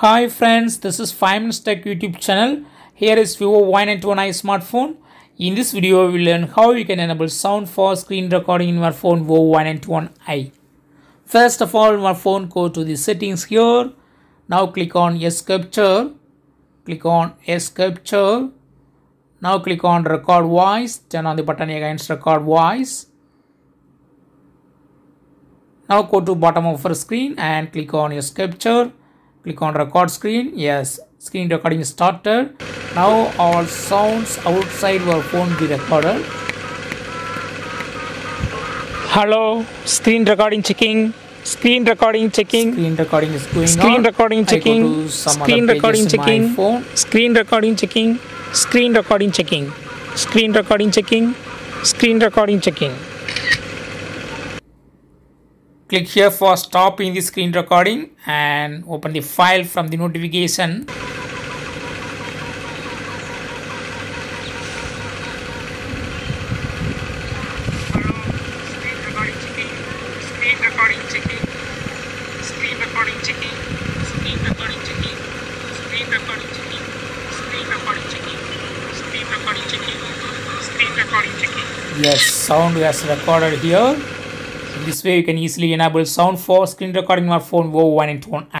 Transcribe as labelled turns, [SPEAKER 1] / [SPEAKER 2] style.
[SPEAKER 1] Hi friends, this is 5 Minutes Tech YouTube channel. Here is Vivo Y91i smartphone. In this video, we will learn how you can enable sound for screen recording in your phone Vivo Y91i. First of all, your phone go to the settings here. Now click on S Capture. Click on S Capture. Now click on record voice. Turn on the button against record voice. Now go to bottom of your screen and click on S Capture. Click on record screen. Yes, screen recording started. Now all sounds outside your phone be recorded.
[SPEAKER 2] Hello, screen recording checking. Screen recording checking.
[SPEAKER 1] Screen recording is going
[SPEAKER 2] Screen
[SPEAKER 1] on.
[SPEAKER 2] recording checking. Screen recording
[SPEAKER 1] pages in my
[SPEAKER 2] checking. Screen recording checking. Screen recording checking. Screen recording checking. Screen recording checking
[SPEAKER 1] click here for stopping the screen recording and open the file from the notification Yes, sound was recorded here. This way you can easily enable sound for screen recording your phone one Y91